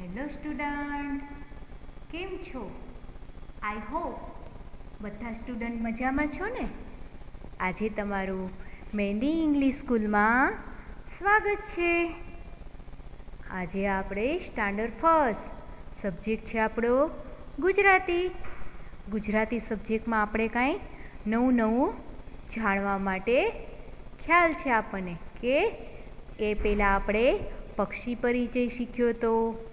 Hello student, કેમ છો? I hope બધા સ્ટુડન્ટ મજામાં છો ને? આજે તમારું મહેંદી ઇંગ્લિશ સ્કૂલમાં સ્વાગત છે. આજે આપણે સ્ટાન્ડર્ડ ફર્સ્ટ સબ્જેક્ટ છે આપણો ગુજરાતી. ગુજરાતી સબ્જેક્ટમાં આપણે કાંઈ નવું નવું જાણવા માટે ખ્યાલ છે આપણને કે એ પહેલાં આપણે પક્ષી પરિચય શીખ્યો તો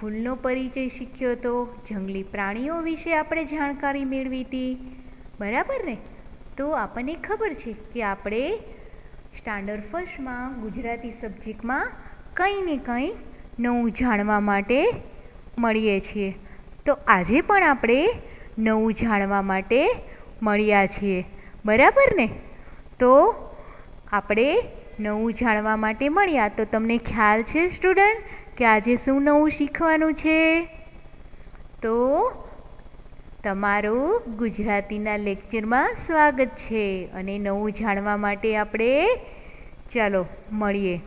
ફૂલનો પરિચય શીખ્યો તો જંગલી પ્રાણીઓ વિશે આપણે જાણકારી મેળવી હતી. બરાબર ને? તો આપણને ખબર છે કે આપણે સ્ટાન્ડર્ડ ફર્સ્ટમાં ગુજરાતી સબ્જેક્ટમાં કંઈ ને કંઈ નવું જાણવા માટે મળીએ છીએ. તો આજે પણ આપણે નવું જાણવા માટે મળ્યા છીએ. બરાબર ને? તો આપણે નવું જાણવા માટે મળ્યા. તો તમને ખ્યાલ છે સ્ટુડન્ટ? કે આજે શું નવું શીખવાનું છે? તો તમારું ગુજરાતીના લેક્ચરમાં સ્વાગત છે અને નવું જાણવા માટે આપણે ચાલો મળીએ.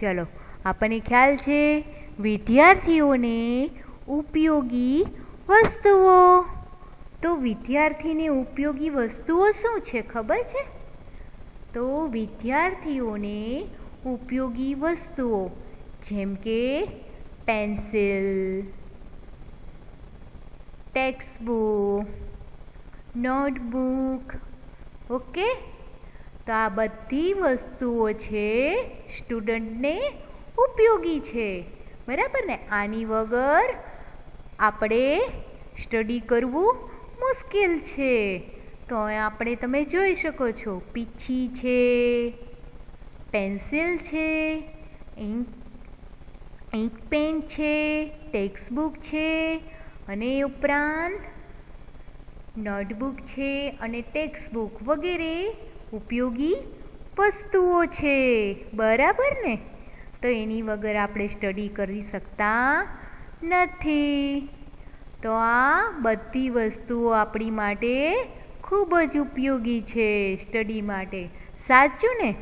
ચલો, આપણને ખ્યાલ છે વિદ્યાર્થીઓને ઉપયોગી વસ્તુઓ. તો વિદ્યાર્થીને ઉપયોગી વસ્તુઓ શું છે ખબર છે? તો વિદ્યાર્થીઓને ઉપયોગી વસ્તુઓ, જેમ કે પેન્સિલ ટેક્સ્ટબુક નોટબુક, ઓકે? તો આ બધી વસ્તુઓ છે સ્ટુડન્ટને ઉપયોગી છે. બરાબર ને? આની વગર આપણે સ્ટડી કરવું મુશ્કેલ છે. તો આપણે તમે જોઈ શકો છો, પીછી છે, પેન્સિલ છે, ઇંક ઇંક પેન છે ટેક્સ્ટબુક છે, અને એ ઉપરાંત નોટબુક છે અને ટેક્સ્ટબુક વગેરે ઉપયોગી વસ્તુઓ છે. બરાબર ને? તો એની વગર આપણે સ્ટડી કરી શકતા નથી. તો આ બધી વસ્તુઓ આપણી માટે ખૂબ જ ઉપયોગી છે સ્ટડી માટે. સાચું ને?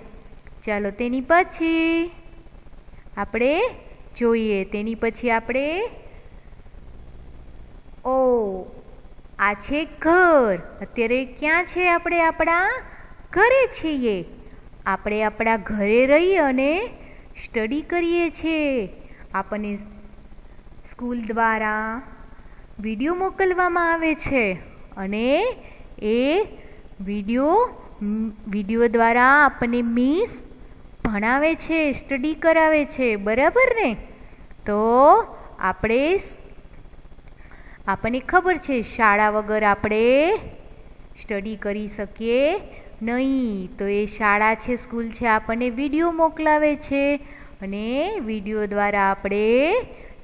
ચાલો તેની પછી આપણે જોઈએ. તેની પછી આપણે ઓ, આ છે ઘર. અત્યારે ક્યાં છે આપણે આપણા? ઘરે છીએ. આપણે આપણા ઘરે રહી અને સ્ટડી કરીએ છીએ. આપણને સ્કૂલ દ્વારા વીડિયો મોકલવામાં આવે છે. અને એ વીડિયો વીડિયો દ્વારા આપણને મિસ ભણાવે છે સ્ટડી કરાવે છે, બરાબર ને? તો આપણે આપણને ખબર છે, શાળા વગર આપણે સ્ટડી કરી શકીએ નહીં. તો એ શાળા છે સ્કૂલ છે, આપણને વીડિયો મોકલાવે છે અને વીડિયો દ્વારા આપણે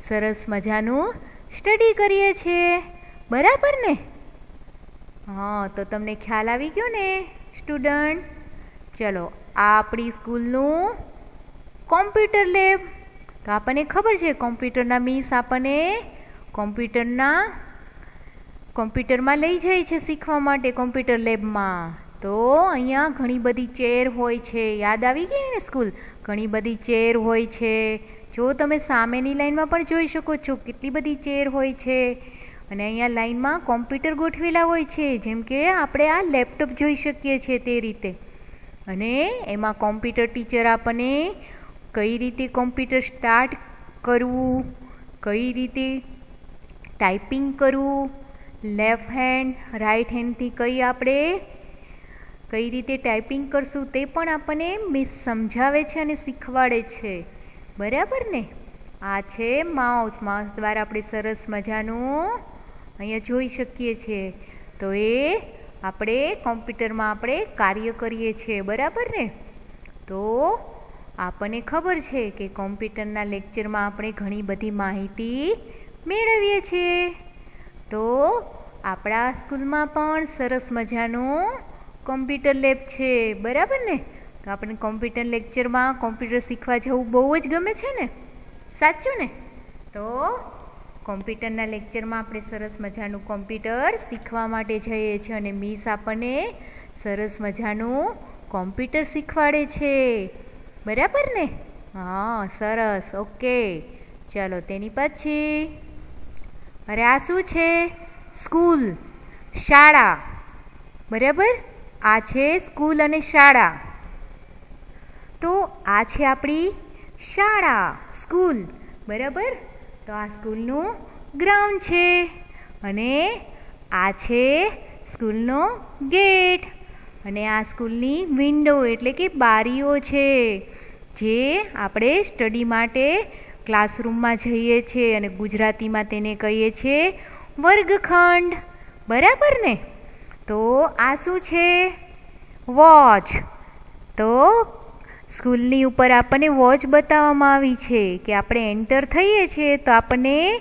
સરસ મજાનું સ્ટડી કરીએ છીએ. બરાબર ને? હા, તો તમને ખ્યાલ આવી ગયો ને, સ્ટુડન્ટ? ચલો, આપણી સ્કૂલનું કોમ્પ્યુટર લેબ. તો આપણને ખબર છે, કોમ્પ્યુટરના મિસ આપણને કોમ્પ્યુટરના, કોમ્પ્યુટરમાં લઈ જાય છે શીખવા માટે કોમ્પ્યુટર લેબમાં. તો અહીંયા ઘણી બધી ચેર હોય છે. યાદ આવી ગઈ ને સ્કૂલ? ઘણી બધી ચેર હોય છે. જો તમે સામેની લાઈનમાં પણ જોઈ શકો છો, કેટલી બધી ચેર હોય છે. અને અહીંયા લાઇનમાં કોમ્પ્યુટર ગોઠવેલા હોય છે, જેમ કે આપણે આ લેપટોપ જોઈ શકીએ છીએ તે રીતે. અને એમાં કોમ્પ્યુટર ટીચર આપણને કઈ રીતે કોમ્પ્યુટર સ્ટાર્ટ કરવું, કઈ રીતે ટાઈપિંગ કરવું, લેફ્ટ હેન્ડ, રાઈટ હેન્ડથી કઈ આપણે કઈ રીતે ટાઈપિંગ કરશું તે પણ આપણને મિસ સમજાવે છે અને શીખવાડે છે. બરાબર ને? આ છે માઉસ. માઉસ દ્વારા આપણે સરસ મજાનું અહીંયા જોઈ શકીએ છીએ. તો એ આપણે કોમ્પ્યુટરમાં આપણે કાર્ય કરીએ છીએ, બરાબર ને? તો આપણને ખબર છે કે કોમ્પ્યુટરના લેક્ચરમાં આપણે ઘણી બધી માહિતી મેળવીએ છીએ. તો આપણા સ્કૂલમાં પણ સરસ મજાનું કોમ્પ્યુટર લેબ છે, બરાબર ને? તો આપણે કોમ્પ્યુટર લેક્ચરમાં કોમ્પ્યુટર શીખવા જવું બહુ જ ગમે છે ને? સાચું ને? તો કોમ્પ્યુટરના લેક્ચરમાં આપણે સરસ મજાનું કોમ્પ્યુટર શીખવા માટે જઈએ છીએ અને મિસ આપણને સરસ મજાનું કોમ્પ્યુટર શીખવાડે છે. બરાબર ને? હા, સરસ. ઓકે. ચાલો, તેની પછી. અરે, આ શું છે? સ્કૂલ. શાળા. બરાબર? આ છે સ્કૂલ અને શાળા. તો આ છે આપણી શાળા, સ્કૂલ. બરાબર? તો આ સ્કૂલનું ગ્રાઉન્ડ છે. અને આ છે સ્કૂલનો ગેટ. અને આ સ્કૂલની વિન્ડો એટલે કે બારીઓ છે, જે આપણે સ્ટડી માટે ક્લાસરૂમમાં જઈએ છીએ અને ગુજરાતીમાં તેને કહીએ છીએ વર્ગખંડ. બરાબર ને? તો આ શું છે? વોચ. તો સ્કૂલની ઉપર આપણને વોચ બતાવવામાં આવી છે કે આપણે એન્ટર થઈએ છીએ તો આપણને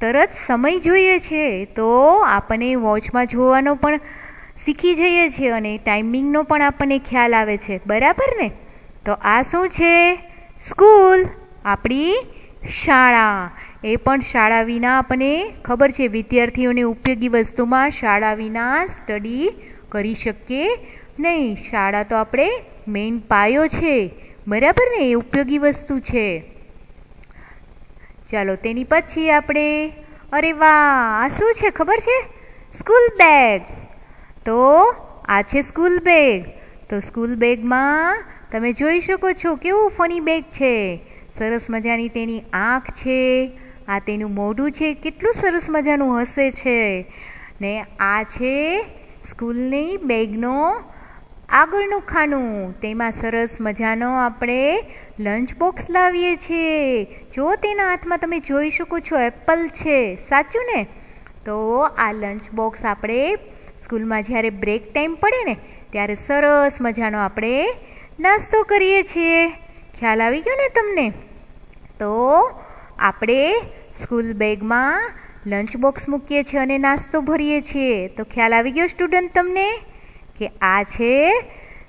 તરત સમય જોઈએ છે. તો આપણને વોચમાં જોવાનો પણ શીખી જઈએ છીએ અને ટાઈમિંગનો પણ આપણને ખ્યાલ આવે છે. બરાબર ને? તો આ શું છે? સ્કૂલ, આપણી શાળા. એ પણ શાળા વિના આપણને ખબર છે. વિદ્યાર્થીઓને ઉપયોગી વસ્તુમાં શાળા વિના સ્ટડી કરી શકીએ નહીં. શાળા તો આપણે મેઇન પાયો છે. બરાબર ને? એ ઉપયોગી વસ્તુ છે. ચાલો, તેની પછી આપણે, અરે વાહ! આ શું છે? ખબર છે? School bag. તો, આ છે સ્કૂલ બેગ. તો સ્કૂલ બેગમાં તમે જોઈ શકો છો, કેવું ફની બેગ છે. સરસ મજાની તેની આંખ છે. આ તેનું મોઢું છે. કેટલું સરસ મજાનું હસે છે. ને આ છે સ્કૂલની બેગનો આગળનું ખાનું. તેમાં સરસ મજાનો આપણે લંચ બોક્સ લાવીએ છીએ. જો તેના હાથમાં તમે જોઈ શકો છો એપલ છે. સાચું ને? તો આ લંચ બોક્સ આપણે સ્કૂલમાં જ્યારે બ્રેક ટાઈમ પડે ને, ત્યારે સરસ મજાનો આપણે નાસ્તો કરીએ છીએ. ખ્યાલ આવી ગયો ને તમને? તો આપણે સ્કૂલ બેગમાં લંચ બોક્સ મૂકીએ છીએ અને નાસ્તો ભરીએ છીએ. તો ખ્યાલ આવી ગયો સ્ટુડન્ટ તમને? કે આ છે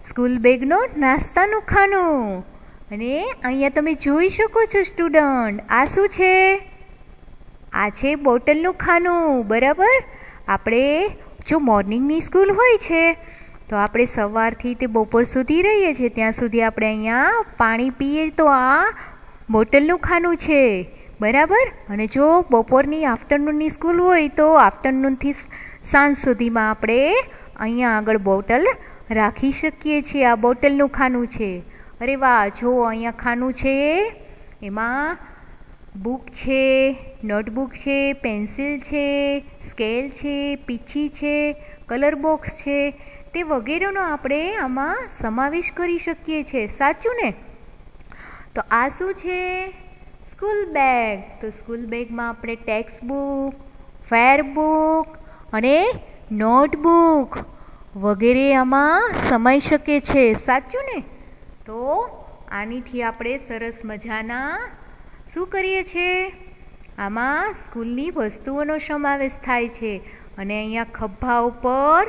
સ્કૂલ બેગનો નાસ્તાનું ખાનું. અને અહીંયા તમે જોઈ શકો છો સ્ટુડન્ટ, આ શું છે? આ છે બોટલનું ખાનું, બરાબર? આપણે જો મોર્નિંગની સ્કૂલ હોય છે, તો આપણે સવારથી તે બપોર સુધી રહીએ છીએ. ત્યાં સુધી આપણે અહીંયા પાણી પીએ તો આ બોટલનું ખાનું છે, બરાબર? અને જો બપોરની આફ્ટરનૂનની સ્કૂલ હોય તો આફ્ટરનૂનથી સાંજ સુધીમાં આપણે અહીંયા આગળ બોટલ રાખી શકીએ છીએ. આ બોટલનું ખાનું છે. અરે વાહ, જો અહીંયા ખાનું છે. એમાં બુક છે, નોટબુક છે, પેન્સિલ છે, સ્કેલ છે, પીછી છે, કલર બોક્સ છે. તે વગેરેનો આપણે આમાં સમાવેશ કરી શકીએ છીએ. સાચું ને? તો આ શું છે? School bag. તો સ્કૂલ બેગમાં આપણે ટેક્સ્ટ બુક ફેર બુક અને નોટબુક વગેરે આમાં સમાઈ શકે છે. સાચું ને? તો આનીથી આપણે સરસ મજાના શું કરીએ છીએ આમાં સ્કૂલની વસ્તુઓનો સમાવેશ થાય છે અને અહીંયા ખભા ઉપર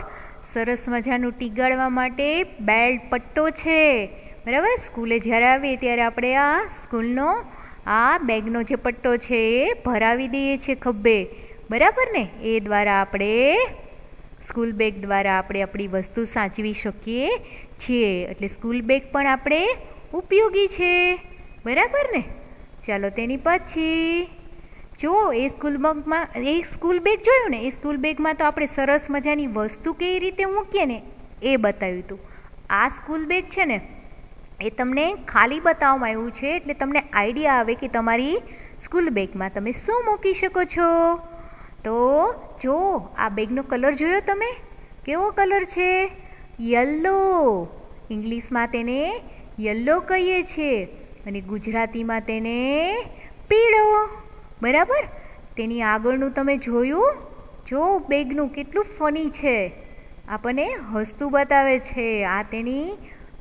સરસ મજાનું ટીગાડવા માટે બેલ્ટ પટ્ટો છે. બરાબર? સ્કૂલે જ્યારે આવીએ ત્યારે આપણે આ સ્કૂલનો આ બેગનો જે પટ્ટો છે એ ભરાવી દઈએ છીએ ખભે. બરાબર ને? એ દ્વારા આપણે સ્કૂલ બેગ દ્વારા આપણે આપણી વસ્તુ સાચવી શકીએ છીએ. એટલે સ્કૂલ બેગ પણ આપણે ઉપયોગી છે. બરાબર ને? ચાલો તેની પછી જુઓ એ સ્કૂલ બેગમાં, એ સ્કૂલ બેગ જોયું ને? એ સ્કૂલ બેગમાં તો આપણે સરસ મજાની વસ્તુ કેવી રીતે મૂકીએ ને? એ બતાવ્યું હતું. આ સ્કૂલ બેગ છે ને, એ તમને ખાલી બતાવવામાં આવ્યું છે. એટલે તમને આઈડિયા આવે કે તમારી સ્કૂલ બેગમાં તમે શું મૂકી શકો છો? તો જો, આ બેગનો કલર જોયો તમે? કેવો કલર છે? યલો. ઇંગ્લિશમાં તેને યલો કહીએ છીએ અને ગુજરાતીમાં તેને પીળો. બરાબર? તેની આગળનું તમે જોયું? જો, બેગનું કેટલું ફની છે. આપણને હસતું બતાવે છે. આ તેની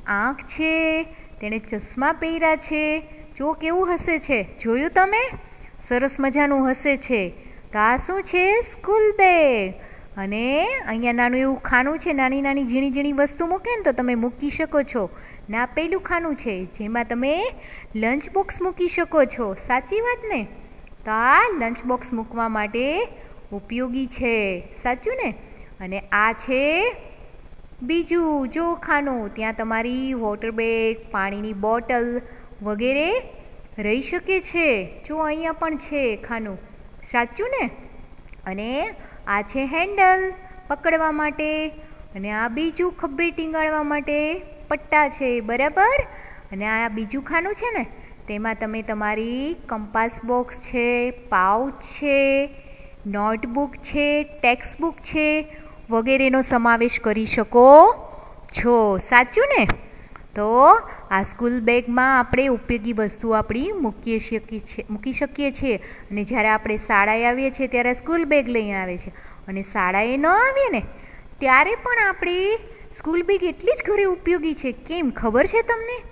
આંખ છે. તેણે ચશ્મા પહેર્યા છે. જો, કેવું હસે છે? જોયું તમે? સરસ મજાનું હસે છે. આ શું છે? School bag. અને અહીંયા નાનું એવું ખાનું છે, નાની નાની ઝીણી ઝીણી વસ્તુ મૂકે ને તો તમે મૂકી શકો છો. ના પેલું ખાનું છે, જેમાં તમે લંચ બોક્સ મૂકી શકો છો. સાચી વાત ને? તો આ લંચ બોક્સ મૂકવા માટે ઉપયોગી છે. સાચું ને? અને આ છે બીજું, જો ખાનું, ત્યાં તમારી વોટર બેગ પાણીની બોટલ વગેરે રહી શકે છે. જો અહીંયા પણ છે ખાનું. સાચું ને? અને આ છે હેન્ડલ પકડવા માટે અને આ બીજું ખભે ટીંગાળવા માટે પટ્ટા છે, બરાબર? અને આ બીજું ખાનું છે ને, તેમાં તમે તમારી કંપાસ બોક્સ છે, પાઉચ છે, નોટબુક છે, ટેક્સ્ટબુક છે વગેરેનો સમાવેશ કરી શકો છો. સાચું ને? તો આ સ્કૂલ બેગમાં આપણે ઉપયોગી વસ્તુ આપણી મૂકી શકીએ છીએ મૂકી શકીએ છીએ. અને જ્યારે આપણે શાળાએ આવીએ છીએ ત્યારે સ્કૂલ બેગ લઈને આવે છે. અને શાળાએ ન આવીએ ને, ત્યારે પણ આપણી સ્કૂલ બેગ એટલી જ ઘરે ઉપયોગી છે. કેમ? ખબર છે તમને?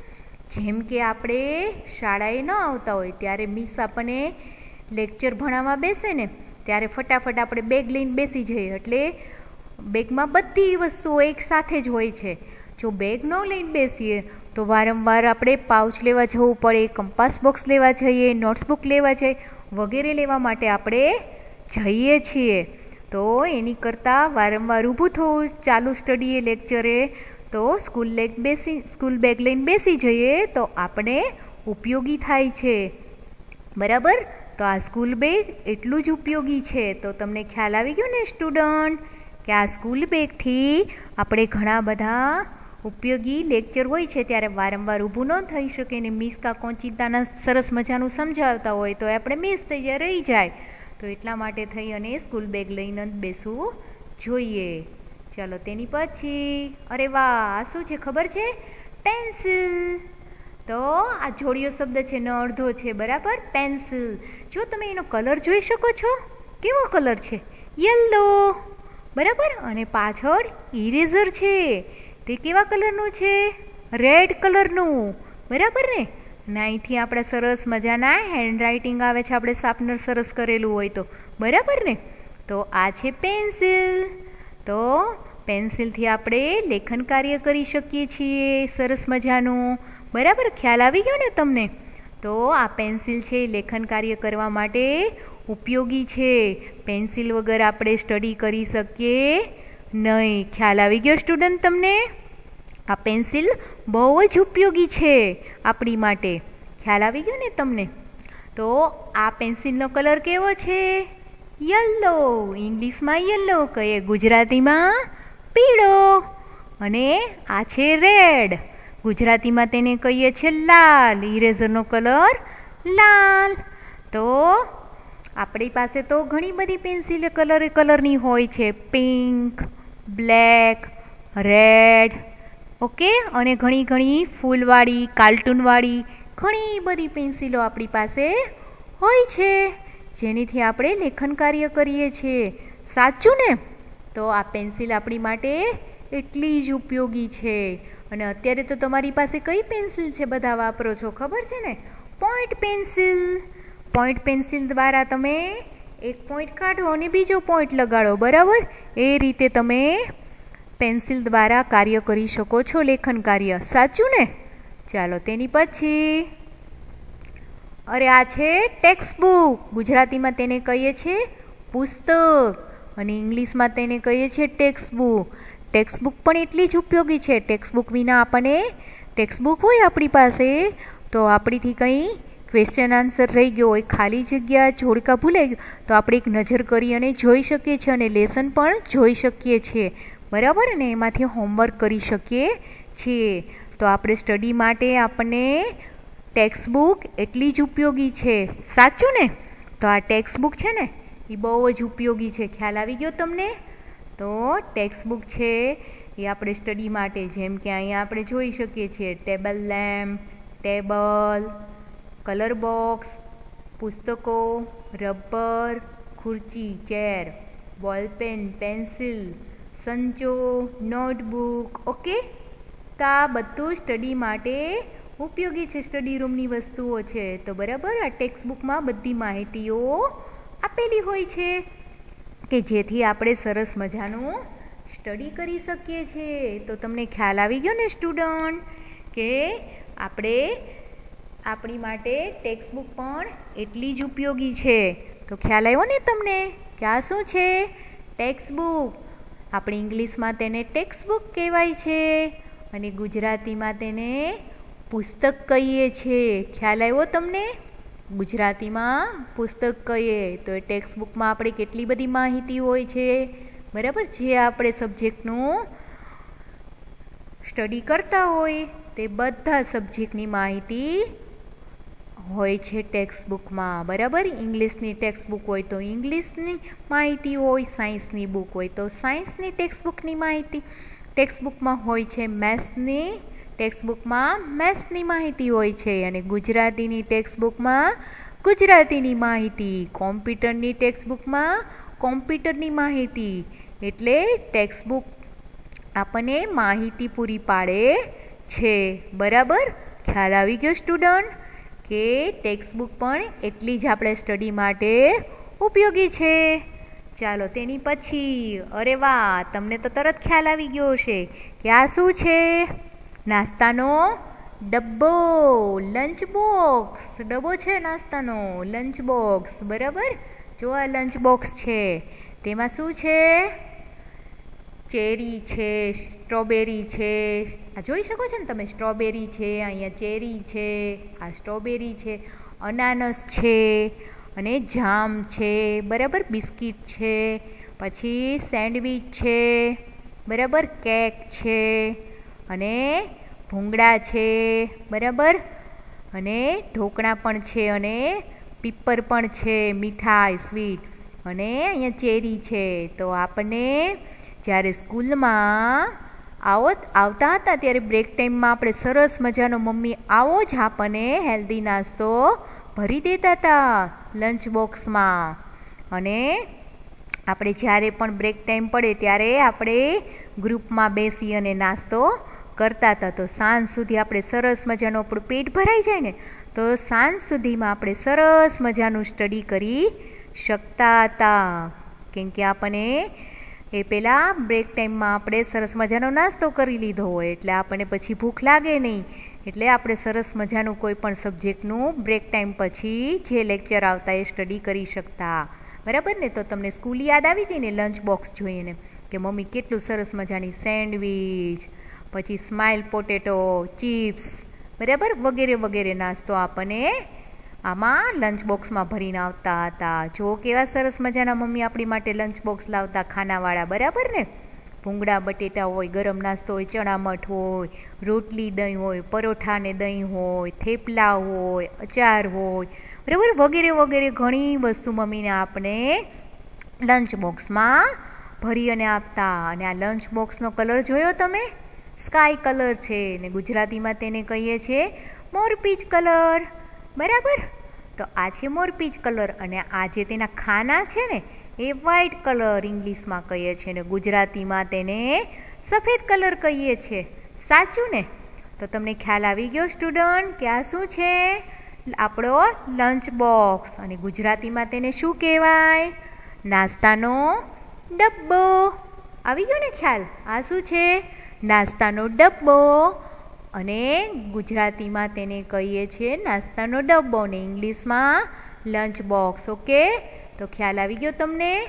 જેમ કે આપણે શાળાએ ન આવતા હોય, ત્યારે મિસ આપણને લેક્ચર ભણાવવા બેસે ને, ત્યારે ફટાફટ આપણે બેગ લઈને બેસી જઈએ. એટલે બેગમાં બધી વસ્તુઓ એક સાથે જ હોય છે. જો બેગ ન લઈને બેસીએ, તો વારંવાર આપણે પાઉચ લેવા જવું પડે, કંપાસ બોક્સ લેવા જઈએ, નોટ્સબુક લેવા જઈએ, વગેરે લેવા માટે આપણે જઈએ છીએ. તો એની કરતાં વારંવાર ઊભું થવું, ચાલુ સ્ટડીએ, લેક્ચરે, તો સ્કૂલ લેગ બેસી, સ્કૂલ બેગ લઈને બેસી જઈએ, તો આપણે ઉપયોગી થાય છે. બરાબર? તો આ સ્કૂલ બેગ એટલું જ ઉપયોગી છે. તો તમને ખ્યાલ આવી ગયો ને, સ્ટુડન્ટ, કે આ સ્કૂલ બેગથી આપણે ઘણા બધા ઉપયોગી લેક્ચર હોય છે ત્યારે વારંવાર ઊભું ન થઈ શકે ને મિસ કા કોંચિતાના સરસ મજાનું સમજાવતા હોય તો આપણે મિસ થઈ જાય રહી જાય. તો એટલા માટે થઈ અને સ્કૂલ બેગ લઈને જ બેસવું જોઈએ. ચાલો તેની પછી, અરે વાહ, આ શું છે, ખબર છે? પેન્સિલ તો આ જોડિયો શબ્દ છે ન અડધો છે, બરાબર? પેન્સિલ જો તમે એનો કલર જોઈ શકો છો, કેવો કલર છે? યલો બરાબર? અને પાછળ ઇરેઝર છે. તે કેવા કલરનું છે? રેડ કલરનું. બરાબર ને? ને, અહીંથી આપણે સરસ મજાના હેન્ડ રાઇટિંગ આવે છે, આપણે શાર્પનર સરસ કરેલું હોય તો. બરાબર ને? તો આ છે પેન્સિલ. તો પેન્સિલથી આપણે લેખન કાર્ય કરી શકીએ છીએ, સરસ મજાનું. બરાબર? ખ્યાલ આવી ગયો ને તમને? તો આ પેન્સિલ છે લેખન કાર્ય કરવા માટે ઉપયોગી છે. પેન્સિલ વગર આપણે સ્ટડી કરી શકીએ નહીં, ખ્યાલ આવી ગયો સ્ટુડન્ટ તમને? આ પેન્સિલ બહુ જ ઉપયોગી છે આપણી માટે. ખ્યાલ આવી ગયો ને તમને? તો આ પેન્સિલનો કલર કેવો છે? યલો ઇંગ્લિશમાં યલો કહીએ, ગુજરાતીમાં પીળો. અને આ છે રેડ ગુજરાતીમાં તેને કહીએ છીએ લાલ. ઇરેઝરનો કલર લાલ. તો આપણી પાસે તો ઘણી બધી પેન્સિલ કલર કલરની હોય છે. પિંક બ્લેક રેડ ઓકે અને ઘણી ઘણી ફૂલવાળી કાર્ટૂનવાળી ઘણી બધી પેન્સિલો આપણી પાસે હોય છે, જેનીથી આપણે લેખન કાર્ય કરીએ છીએ. સાચું ને? તો આ પેન્સિલ આપણી માટે એટલી જ ઉપયોગી છે. અને અત્યારે તો તમારી પાસે કઈ પેન્સિલ છે બધા વાપરો છો? ખબર છે ને? પોઈન્ટ પેન્સિલ પોઈન્ટ પેન્સિલ દ્વારા તમે એક પોઈન્ટ કાઢો અને બીજો પોઈન્ટ લગાડો, બરાબર? એ રીતે તમે પેન્સિલ દ્વારા કાર્ય કરી શકો છો લેખન કાર્ય. સાચું ને? ચાલો, તેની પછી, અરે આ છે ટેક્સ્ટ બુક ગુજરાતીમાં તેને કહીએ છીએ પુસ્તક અને ઇંગ્લિશમાં તેને કહીએ છીએ ટેક્સ્ટ બુક ટેક્સ્ટ બુક પણ એટલી જ ઉપયોગી છે. ટેક્સ્ટ બુક વિના આપણને ટેક્સ્ટ બુક હોય આપણી પાસે, તો આપણીથી કંઈ ક્વેશ્ચન આન્સર રહી ગયો હોય, ખાલી જગ્યા જોડકા ભૂલાઈ ગયું, તો આપણે એક નજર કરી અને જોઈ શકીએ છીએ અને લેસન પણ જોઈ શકીએ છીએ. બરાબર? ને એમાંથી હોમવર્ક કરી શકીએ છીએ. તો આપણે સ્ટડી માટે આપણને ટેક્સ્ટ બુક એટલી જ ઉપયોગી છે. સાચું ને? તો આ ટેક્સ્ટ બુક છે ને, એ બહુ જ ઉપયોગી છે. ખ્યાલ આવી ગયો તમને? તો ટેક્સ્ટ બુક છે, એ આપણે સ્ટડી માટે, જેમ કે અહીંયા આપણે જોઈ શકીએ છીએ. Table lamp table colour box, પુસ્તકો, રબર, ખુરચી, ચેર, બોલપેન, પેન્સિલ, સંચો, નોટબુક, ઓકે? તો આ બધું સ્ટડી માટે ઉપયોગી છે સ્ટડી રૂમની વસ્તુઓ છે. તો બરાબર, આ ટેક્સ્ટ બુકમાં બધી માહિતીઓ આપેલી હોય છે કે જેથી આપણે સરસ મજાનું સ્ટડી કરી શકીએ છીએ. તો તમને ખ્યાલ આવી ગયો ને, સ્ટુડન્ટ, કે આપણે આપણી માટે ટેક્સ્ટ બુક પણ એટલી જ ઉપયોગી છે. તો ખ્યાલ આવ્યો ને તમને કે આ શું છે? ટેક્સ્ટ બુક આપણે ઇંગ્લિશમાં તેને ટેક્સ્ટ બુક કહેવાય છે અને ગુજરાતીમાં તેને પુસ્તક કહીએ છીએ ખ્યાલ આવ્યો તમને? ગુજરાતીમાં પુસ્તક કહીએ. તો એ ટેક્સ્ટ બુકમાં આપણે કેટલી બધી માહિતી હોય છે? બરાબર? જે આપણે સબ્જેક્ટનું સ્ટડી કરતા હોય તે બધા સબ્જેક્ટની માહિતી હોય છે ટેક્સ્ટ બુકમાં બરાબર? ઇંગ્લિશની ટેક્સ્ટ બુક હોય તો ઇંગ્લિશની માહિતી હોય સાયન્સની બુક હોય તો સાયન્સની ટેક્સ્ટ બુકની માહિતી. ટેક્સ્ટ બુકમાં હોય છે મેથ્સની ટેક્સ્ટ બુકમાં મેથ્સની માહિતી હોય છે. અને ગુજરાતીની ટેક્સ્ટ બુકમાં ગુજરાતીની માહિતી. કોમ્પ્યુટરની ટેક્સ્ટ બુકમાં કોમ્પ્યુટરની માહિતી. એટલે ટેક્સ્ટ બુક આપણને માહિતી પૂરી પાડે છે. બરાબર? ખ્યાલ આવી ગયો સ્ટુડન્ટ કે ટેક્સ્ટ બુક પણ એટલી જ આપણે સ્ટડી માટે ઉપયોગી છે. ચાલો તેની પછી, અરે વાહ, તમને તો તરત ખ્યાલ આવી ગયો હશે કે આ શું છે? નાસ્તાનો ડબ્બો લંચ બોક્સ ડબ્બો છે નાસ્તાનો લંચ બોક્સ બરાબર? જો આ લંચ બોક્સ છે, તેમાં શું છે? ચેરી છે, સ્ટ્રોબેરી છે. આ જોઈ શકો છો ને તમે? સ્ટ્રોબેરી છે, અહીંયા ચેરી છે, આ સ્ટ્રોબેરી છે, અનાનસ છે, અને જામ છે, બરાબર? બિસ્કિટ છે, પછી સેન્ડવિચ છે, બરાબર? કેક છે, અને ભૂંગળા છે, બરાબર? અને ઢોકળા પણ છે, અને પીપર પણ છે, મીઠાઈ, સ્વીટ, અને અહીંયા ચેરી છે. તો આપણને જ્યારે સ્કૂલમાં આવો આવતા હતા ત્યારે બ્રેક ટાઈમમાં આપણે સરસ મજાનો મમ્મી આવો જ આપણને હેલ્ધી નાસ્તો ભરી દેતા હતા લંચ બોક્સમાં અને આપણે જ્યારે પણ બ્રેક ટાઈમ પડે ત્યારે આપણે ગ્રુપમાં બેસી અને નાસ્તો કરતા હતા. તો સાંજ સુધી આપણે સરસ મજાનું આપણું પેટ ભરાઈ જાય ને, તો સાંજ સુધીમાં આપણે સરસ મજાનું સ્ટડી કરી શકતા હતા. કેમ કે આપણને એ પહેલાં બ્રેક ટાઈમમાં આપણે સરસ મજાનો નાસ્તો કરી લીધો હોય, એટલે આપણને પછી ભૂખ લાગે નહીં. એટલે આપણે સરસ મજાનું કોઈ પણ સબ્જેક્ટનું બ્રેક ટાઈમ પછી જે લેક્ચર આવતા એ સ્ટડી કરી શકતા. બરાબર ને? તો તમને સ્કૂલ યાદ આવી ગઈ ને લંચ બોક્સ જોઈને કે મમ્મી કેટલું સરસ મજાની સેન્ડવિચ પછી સ્માઇલ પોટેટો ચિપ્સ બરાબર? વગેરે વગેરે નાસ્તો આપણને આમાં લંચ બોક્સમાં ભરીને આવતા હતા. જો કેવા સરસ મજાના મમ્મી આપણી માટે લંચ બોક્સ લાવતા ખાનાવાળા, બરાબર ને? ભૂંગળા, બટેટા હોય, ગરમ નાસ્તો હોય ચણા મઠ હોય, રોટલી દહીં હોય પરોઠા ને દહીં હોય, થેપલા હોય, અચાર હોય, બરાબર? વગેરે વગેરે ઘણી વસ્તુ મમ્મીને આપણે લંચ બોક્સમાં ભરી અને આપતા. અને આ લંચ બોક્સનો કલર જોયો તમે? સ્કાય કલર છે. ને ગુજરાતીમાં તેને કહીએ છીએ મોરપીચ કલર બરાબર? તો આ છે મોરપીચ કલર અને આ જે તેના ખાના છે ને, એ વ્હાઇટ કલર ઇંગ્લિશમાં કહીએ છીએ ને, ગુજરાતીમાં તેને સફેદ કલર કહીએ છીએ સાચું ને? તો તમને ખ્યાલ આવી ગયો સ્ટુડન્ટ કે આ શું છે? આપણો લંચ બોક્સ અને ગુજરાતીમાં તેને શું કહેવાય? નાસ્તાનો ડબ્બો. આવી ગયો ને ખ્યાલ? આ શું છે? નાસ્તાનો ડબ્બો. અને ગુજરાતીમાં તેને કહીએ છીએ નાસ્તાનો ડબ્બો ને ઇંગ્લિશમાં લંચ બોક્સ ઓકે તો ખ્યાલ આવી ગયો તમને?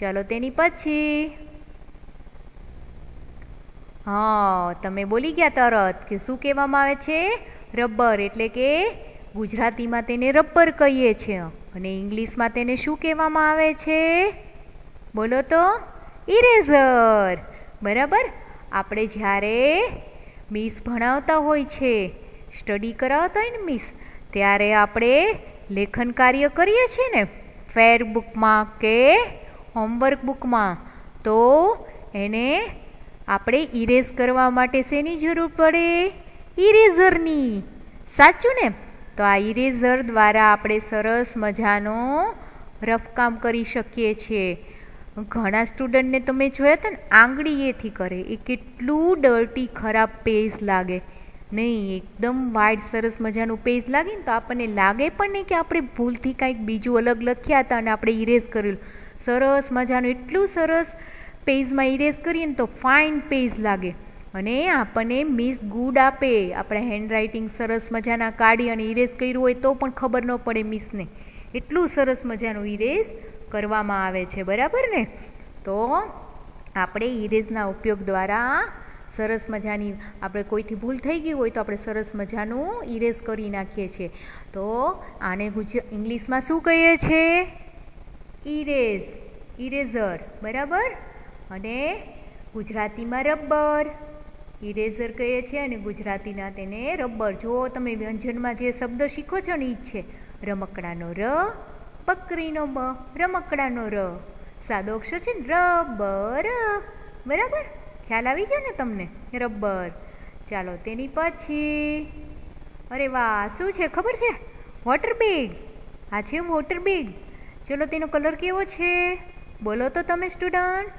ચલો તેની પછી. હા, તમે બોલી ગયા તરત કે શું કહેવામાં આવે છે? રબર એટલે કે ગુજરાતીમાં તેને રબર કહીએ છીએ અને ઇંગ્લિશમાં તેને શું કહેવામાં આવે છે? બોલો તો. ઇરેઝર બરાબર? આપણે જ્યારે મિસ ભણાવતા હોય છે. સ્ટડી કરાવતા હોય ને મિસ ત્યારે આપણે લેખન કાર્ય કરીએ છીએ ને. ફેર બુકમાં કે હોમવર્ક બુકમાં તો એને આપણે ઇરેઝ કરવા માટે શેની જરૂર પડે? ઇરેઝરની સાચું ને? તો આ ઇરેઝર દ્વારા આપણે સરસ મજાનો રફકામ કરી શકીએ છીએ. ઘણા સ્ટુડન્ટને તમે જોયા હતા ને આંગળીએથી કરે. એ કેટલું ડર્ટી ખરાબ પેજ લાગે. નહીં, એકદમ વાઇટ સરસ મજાનું પેજ લાગે ને તો આપણને લાગે પણ નહીં કે આપણે ભૂલથી કાંઈક બીજું અલગ લખ્યા હતા અને આપણે ઇરેઝ કરેલું. સરસ મજાનું, એટલું સરસ પેજમાં ઇરેઝ કરીએ ને તો ફાઇન પેજ લાગે. અને આપણને મિસ ગુડ આપે. આપણે હેન્ડરાઇટિંગ સરસ મજાના કાઢી અને ઇરેઝ કર્યું હોય તો પણ ખબર ન પડે મિસને એટલું સરસ મજાનું ઇરેઝ કરવામાં આવે છે, બરાબર ને? તો આપણે ઇરેઝના ઉપયોગ દ્વારા સરસ મજાની, આપણે કોઈથી ભૂલ થઈ ગઈ હોય તો આપણે સરસ મજાનું ઇરેઝ કરી નાખીએ છીએ. તો આને ગુજરા ઇંગ્લિશમાં શું કહીએ છીએ ઇરેઝ ઇરેઝર બરાબર? અને ગુજરાતીમાં રબર ઇરેઝર કહીએ છીએ અને ગુજરાતીના તેને રબર. જો તમે વ્યંજનમાં જે શબ્દ શીખો છો ને એ જ છે. રમકડાનો ર બકરીનો બ, રમકડાનો ર. સાદો અક્ષર છે રબર. બરાબર? ખ્યાલ આવી ગયો ને તમને? રબર. ચાલો, તેની પછી, અરે વાહ, શું છે? ખબર છે? Water bag. આ છે વોટર બેગ. ચલો, તેનો કલર કેવો છે? બોલો તો તમે, સ્ટુડન્ટ.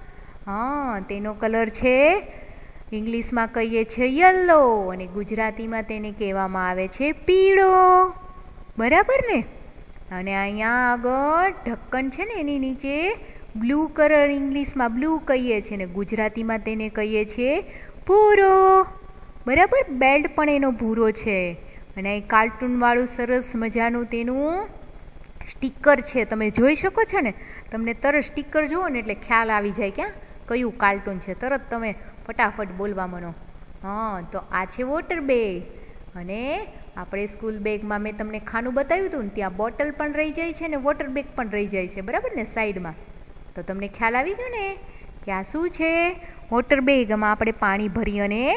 હા, તેનો કલર છે, ઇંગ્લિશમાં કહીએ છીએ યલો. અને ગુજરાતીમાં તેને કહેવામાં આવે છે, પીળો. બરાબર ને? અને અહીંયા આગળ ઢક્કન છે ને એની નીચે બ્લુ કલર ઇંગ્લિશમાં બ્લુ કહીએ છીએ ને ગુજરાતીમાં તેને કહીએ છીએ ભૂરો. બરાબર? બેલ્ટ પણ એનો ભૂરો છે. અને અહીં કાર્ટૂનવાળું સરસ મજાનું તેનું સ્ટીકર છે. તમે જોઈ શકો છો ને? તમને તરત સ્ટીકર જુઓ ને એટલે ખ્યાલ આવી જાય ક્યાં કયું કાર્ટૂન છે. તરત તમે ફટાફટ બોલવા મનો. હા, તો આ છે વોટર બે અને આપણે સ્કૂલ બેગમાં મેં તમને ખાનું બતાવ્યું હતું ને, ત્યાં બોટલ પણ રહી જાય છે ને વોટર બેગ પણ રહી જાય છે. બરાબર ને? સાઈડમાં. તો તમને ખ્યાલ આવી ગયો ને કે આ શું છે? વોટર બેગમાં આપણે પાણી ભરી અને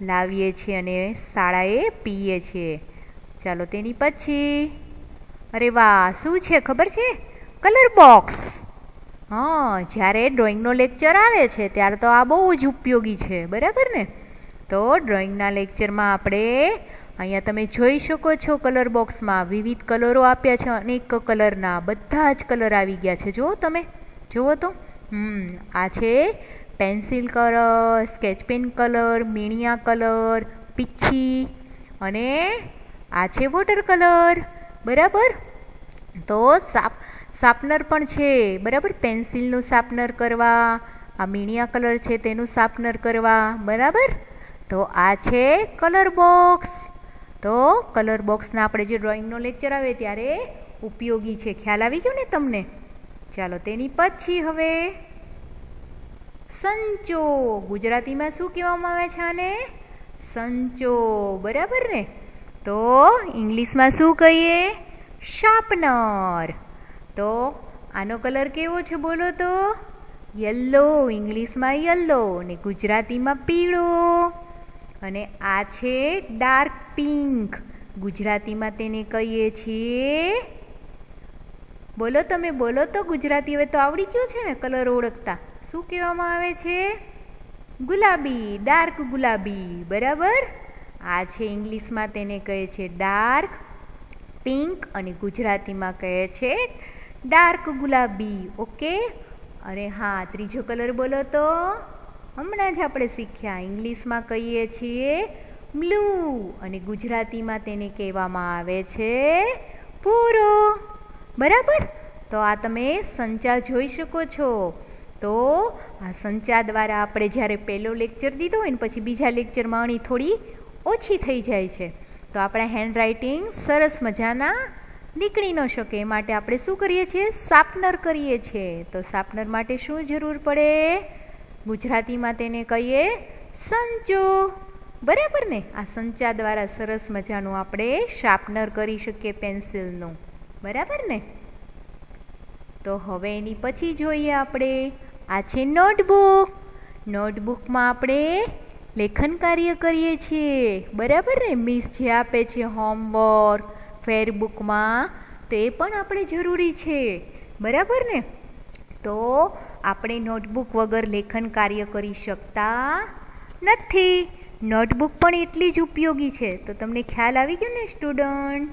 લાવીએ છીએ અને શાળાએ પીએ છીએ. ચાલો તેની પછી. અરે વાહ! શું છે? ખબર છે? Colour box. હા, જ્યારે ડ્રોઈંગનો લેક્ચર આવે છે, ત્યારે તો આ બહુ જ ઉપયોગી છે. બરાબર ને? તો ડ્રોઈંગના લેક્ચરમાં આપણે અહીંયા તમે જોઈ શકો છો કલર બોક્સમાં વિવિધ કલરો આપ્યા છે, અનેક કલરના, બધા જ કલર આવી ગયા છે. જુઓ તમે, જુઓ તો. હમ, આ છે pencil colour, sketch pen colour, મીણિયા colour પીછી અને આ છે વોટર કલર. બરાબર? તો સાપ શાર્પનર પણ છે. બરાબર? પેન્સિલનું શાર્પનર કરવા, આ મીણિયા કલર છે તેનું શાર્પનર કરવા. બરાબર? તો આ છે કલર બોક્સ. તો કલર બોક્સના આપણે જે ડ્રોઈંગનો લેક્ચર આવે ત્યારે ઉપયોગી છે. ખ્યાલ આવી ગયો ને તમને? ચાલો તેની પછી હવે સંચો. ગુજરાતીમાં શું કહેવામાં આવે છે આને? સંચો. બરાબર ને? તો ઇંગ્લિશમાં શું કહીએ? શાર્પનર. તો આનો કલર કેવો છે બોલો તો? યલો. ઇંગ્લિશમાં યલો ને ગુજરાતીમાં પીળો. અને આ છે ડાર્ક પિંક. ગુજરાતીમાં તેને કહીએ છીએ બોલો તમે, બોલો તો ગુજરાતી હવે તો આવડી ગયું છે ને કલર ઓળખતા. શું કહેવામાં આવે છે? ગુલાબી, ડાર્ક ગુલાબી, બરાબર? આ છે ઇંગ્લિશમાં તેને કહે છે ડાર્ક પિંક અને ગુજરાતીમાં કહે છે ડાર્ક ગુલાબી. ઓકે? અરે હા, ત્રીજો કલર બોલો તો. હમણાં જ આપણે શીખ્યા. ઇંગ્લિશમાં કહીએ છીએ બ્લુ અને ગુજરાતીમાં તેને કહેવામાં આવે છે પૂરો. બરાબર? તો આ તમે સંચા જોઈ શકો છો. તો આ સંચા દ્વારા આપણે જ્યારે પહેલો લેક્ચર દીધો હોય ને પછી બીજા લેક્ચરમાં અણી થોડી ઓછી થઈ જાય છે. તો આપણા હેન્ડરાઇટિંગ સરસ મજાના નીકળી ન શકે. એ માટે આપણે શું કરીએ છીએ? શાર્પનર કરીએ છીએ. તો શાર્પનર માટે શું જરૂર પડે? ગુજરાતીમાં તેને કહીએ સંચો. બરાબર ને? આ સંચા દ્વારા સરસ મજાનું આપણે શાર્પનર કરી શકીએ પેન્સિલનું. બરાબર ને? તો હવે એની પછી જોઈએ આપણે. આ છે નોટબુક. નોટબુકમાં આપણે લેખન કાર્ય કરીએ છીએ. બરાબર ને? મિસ જે આપે છે હોમવર્ક, ફેરબુકમાં, તો એ પણ આપણે જરૂરી છે. બરાબર ને? તો આપણે નોટબુક વગર લેખન કાર્ય કરી શકતા નથી. નોટબુક પણ એટલી જ ઉપયોગી છે. તો તમને ખ્યાલ આવી ગયો ને, સ્ટુડન્ટ,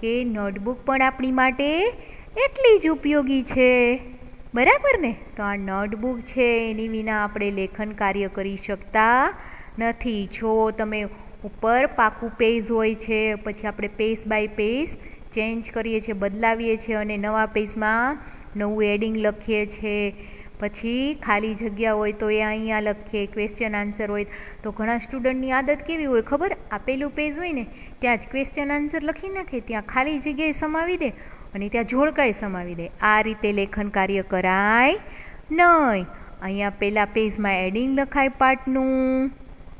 કે નોટબુક પણ આપણી માટે એટલી જ ઉપયોગી છે? બરાબર ને? તો આ નોટબુક છે, એની વિના આપણે લેખન કાર્ય કરી શકતા નથી. જો તમે ઉપર પાકું પેજ હોય છે, પછી આપણે પેજ બાય પેજ ચેન્જ કરીએ છીએ, બદલાવીએ છીએ અને નવા પેજમાં નવું એડિંગ લખીએ છીએ પછી ખાલી જગ્યા હોય તો એ અહીંયા લખીએ ક્વેશ્ચન આન્સર હોય તો ઘણા સ્ટુડન્ટની આદત કેવી હોય ખબર? આપેલું પેજ હોય ને, ત્યાં જ ક્વેશ્ચન આન્સર લખી નાખે, ત્યાં ખાલી જગ્યાએ સમાવી દે અને ત્યાં જોડકાએ સમાવી દે. આ રીતે લેખન કાર્ય કરાય નહીં. અહીંયા પહેલાં પેજમાં એડિંગ લખાય પાર્ટનું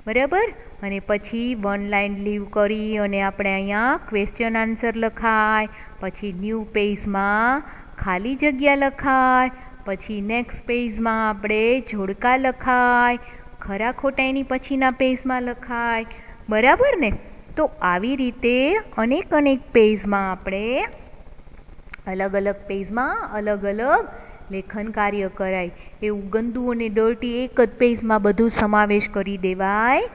બરાબર? અને પછી વન લાઇન લીવ કરી અને આપણે અહીંયા ક્વેશ્ચન આન્સર લખાય. પછી ન્યૂ પેજમાં ખાલી જગ્યા લખાય. પછી નેક્સ્ટ પેજમાં આપણે જોડકા લખાય, ખરા ખોટા એની પછીના પેજમાં લખાય. બરાબર ને? તો આવી રીતે અનેક અનેક પેજમાં આપણે અલગ અલગ પેજમાં અલગ અલગ લેખન કાર્ય કરાય. એવું ગંદુ અને ડર્ટી એક જ પેજમાં બધું સમાવેશ કરી દેવાય.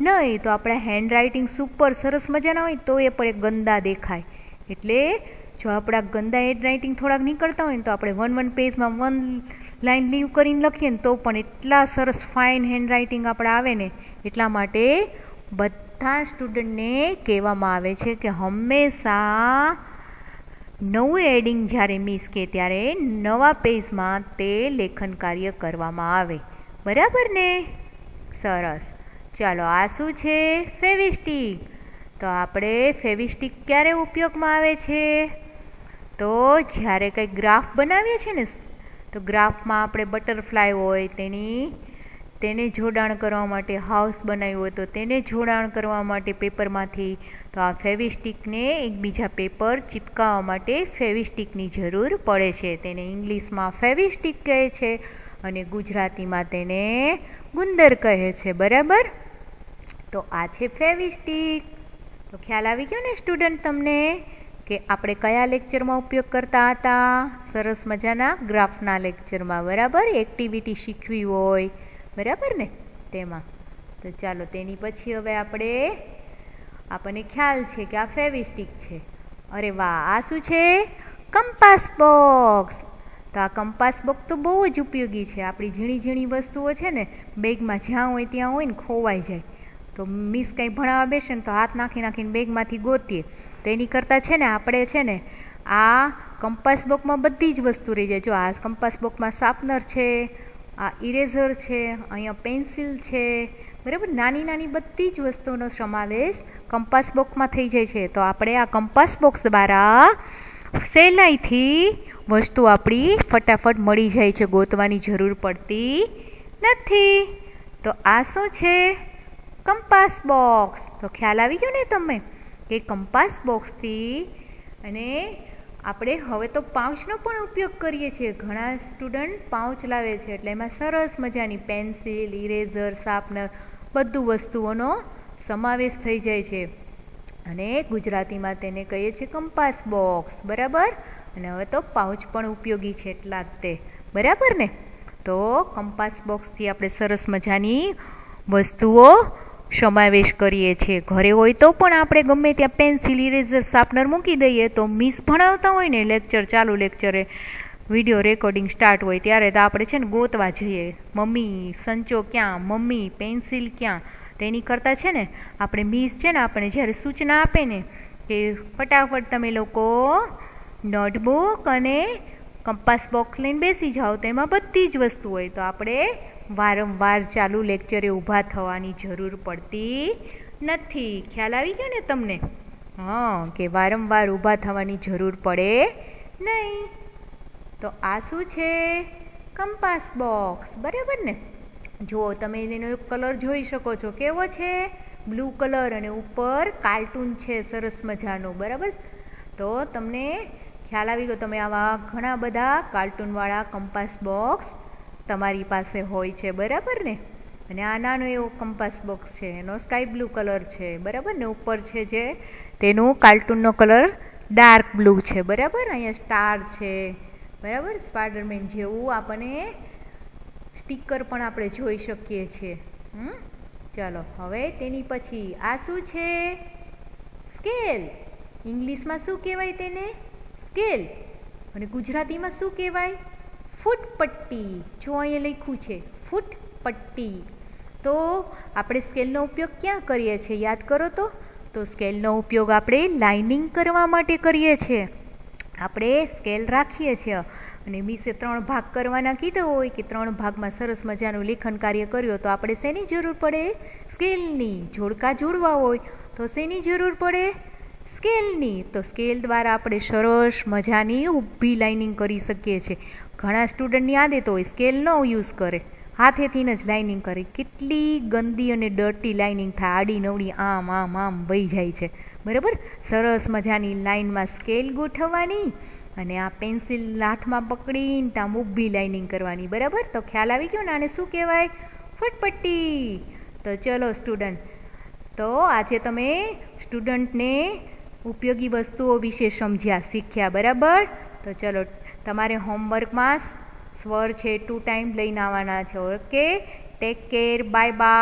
નહીં, તો આપણા હેન્ડરાઇટિંગ સુપર સરસ મજાના હોય તો એ પણ ગંદા દેખાય. એટલે જો આપણા ગંદા હેડ રાઇટિંગ થોડાક નીકળતા હોય ને તો આપણે વન વન પેજમાં વન લાઈન લીવ કરીને લખીએ ને તો પણ એટલા સરસ ફાઇન હેન્ડ રાઇટિંગ આપણે આવે ને એટલા માટે બધા સ્ટુડન્ટને કહેવામાં આવે છે કે હંમેશા નવું એડિંગ જ્યારે મિસ કે ત્યારે નવા પેજમાં તે લેખન કાર્ય કરવામાં આવે. બરાબર ને? સરસ. ચાલો, આ શું છે? ફેવિસ્ટિક. તો આપણે ફેવિસ્ટિક ક્યારે ઉપયોગમાં આવે છે? તો જ્યારે કંઈ ગ્રાફ બનાવીએ છીએ ને, તો ગ્રાફમાં આપણે બટરફ્લાય હોય, તેની, તેને જોડાણ કરવા માટે હાઉસ બનાવ્યું હોય, તો તેને જોડાણ કરવા માટે પેપરમાંથી, તો આ ફેવિસ્ટિકને એકબીજા પેપર ચિપકાવવા માટે ફેવિસ્ટિકની જરૂર પડે છે. તેને ઇંગ્લિશમાં ફેવિસ્ટિક કહે છે અને ગુજરાતીમાં તેને ગુંદર કહે છે. બરાબર? તો આ છે ફેવિસ્ટિક. તો ખ્યાલ આવી ગયો ને સ્ટુડન્ટ તમને? કે આપણે કયા લેક્ચરમાં ઉપયોગ કરતા હતા? સરસ મજાના ગ્રાફના લેક્ચરમાં, બરાબર? એક્ટિવિટી શીખવી હોય, બરાબર ને? તેમાં. તો ચાલો, તેની પછી હવે આપણે, આપણને ખ્યાલ છે કે આ ફેવિસ્ટિક છે. અરે વાહ, આ શું છે? Compass box. તો આ કંપાસ બોક્સ તો બહુ જ ઉપયોગી છે. આપણી ઝીણી ઝીણી વસ્તુઓ છે ને, બેગમાં જ્યાં હોય ત્યાં હોય ને ખોવાઈ જાય. તો મિસ કંઈ ભણાવવા બેસે ને તો હાથ નાખી નાખીને બેગમાંથી ગોતીએ. તો એની કરતાં છે ને આપણે છે ને આ કંપાસ બોક્સમાં બધી જ વસ્તુ રહી જાય. જો આ કંપાસ બોક્સમાં શાર્પનર છે, આ ઇરેઝર છે, અહીંયા પેન્સિલ છે, બરાબર? નાની નાની બધી જ વસ્તુનો સમાવેશ કંપાસ બોક્સમાં થઈ જાય છે. તો આપણે આ કંપાસ બોક્સ દ્વારા સહેલાઈથી વસ્તુ આપણી ફટાફટ મળી જાય છે. ગોતવાની જરૂર પડતી નથી. તો આ શું છે? Compass box. તો ખ્યાલ આવી ગયો ને તમે કે કંપાસ બોક્સથી અને આપણે હવે તો પાઉચનો પણ ઉપયોગ કરીએ છીએ. ઘણા સ્ટુડન્ટ પાઉચ લાવે છે એટલે એમાં સરસ મજાની પેન્સિલ, ઇરેઝર, શાર્પનર બધું વસ્તુઓનો સમાવેશ થઈ જાય છે. અને ગુજરાતીમાં તેને કહીએ છીએ કંપાસ બોક્સ. બરાબર? અને હવે તો પાઉચ પણ ઉપયોગી છે એટલા તે. બરાબર ને? તો કંપાસ બોક્સથી આપણે સરસ મજાની વસ્તુઓ સમાવેશ કરીએ છીએ. ઘરે હોય તો પણ આપણે ગમે ત્યાં પેન્સિલ ઇરેઝર શાર્પનર મૂકી દઈએ તો મિસ ભણાવતા હોય ને લેક્ચર ચાલુ લેક્ચરે વીડિયો રેકોર્ડિંગ સ્ટાર્ટ હોય ત્યારે તો આપણે છે ને ગોતવા જઈએ. મમ્મી, સંચો ક્યાં? મમ્મી પેન્સિલ ક્યાં? તેની કરતાં છે ને આપણે મિસ છે ને આપણે જ્યારે સૂચના આપે ને કે ફટાફટ તમે લોકો નોટબુક અને કંપાસ બોક્સ લઈને બેસી જાઓ તો એમાં બધી જ વસ્તુ હોય. તો આપણે વારંવાર ચાલુ લેક્ચરે ઊભા થવાની જરૂર પડતી નથી. ખ્યાલ આવી ગયો ને તમને? હં, કે વારંવાર ઊભા થવાની જરૂર પડે નહીં. તો આ શું છે? કંપાસ બોક્સ, બરાબર ને? જુઓ, તમે એનો કલર જોઈ શકો છો. કેવો છે? બ્લુ કલર અને ઉપર કાર્ટૂન છે, સરસ મજાનો, બરાબર? તો તમને ખ્યાલ આવી ગયો, તમે આવા ઘણા બધા કાર્ટૂનવાળા કંપાસ બોક્સ તમારી પાસે હોય છે, બરાબર ને? અને આ નાનો એવો કંપાસ બોક્સ છે, એનો સ્કાય બ્લુ કલર છે, બરાબર ને? ઉપર છે જે, તેનું કાર્ટૂનનો કલર ડાર્ક બ્લુ છે, બરાબર? અહીંયા સ્ટાર છે, બરાબર? સ્પાઈડરમેન જેવું આપણને સ્ટીકર પણ આપણે જોઈ શકીએ છીએ. હમ? ચાલો, હવે તેની પછી આ શું છે? સ્કેલ ઇંગ્લિશમાં શું કહેવાય તેને? સ્કેલ અને ગુજરાતીમાં શું કહેવાય? ફૂટપટ્ટી જો અહીંયા લખ્યું છે, ફૂટપટ્ટી. તો આપણે સ્કેલનો ઉપયોગ ક્યાં કરીએ છીએ? યાદ કરો તો? તો સ્કેલનો ઉપયોગ આપણે લાઇનિંગ કરવા માટે કરીએ છીએ. આપણે સ્કેલ રાખીએ છીએ અને મિસે ત્રણ ભાગ કરવાના કીધો હોય કે ત્રણ ભાગમાં સરસ મજાનું લેખન કાર્ય કર્યું તો આપણે શેની જરૂર પડે? સ્કેલની. જોડકા જોડવા હોય તો શેની જરૂર પડે? સ્કેલની. તો સ્કેલ દ્વારા આપણે સરસ મજાની ઊભી લાઇનિંગ કરી શકીએ છીએ. ઘણા સ્ટુડન્ટની આદત હોય સ્કેલ ન યુઝ કરે. હાથેથી જ લાઇનિંગ કરે. કેટલી ગંદી અને ડર્ટી લાઇનિંગ થાય. આડી નવડી આમ આમ આમ વહી જાય છે. બરાબર? સરસ મજાની લાઇનમાં સ્કેલ ગોઠવવાની અને આ પેન્સિલ હાથમાં પકડીને ત્યાં ઊભી લાઇનિંગ કરવાની. બરાબર? તો ખ્યાલ આવી ગયો ને? આને શું કહેવાય? ફટપટ્ટી. તો ચલો સ્ટુડન્ટ તો આજે તમે સ્ટુડન્ટને ઉપયોગી વસ્તુઓ વિશે સમજ્યા, શીખ્યા. બરાબર? તો ચલો તમારે હોમવર્કમાં સ્વર છે ટુ ટાઈમ લઈને આવવાના છે. Okay take care bye bye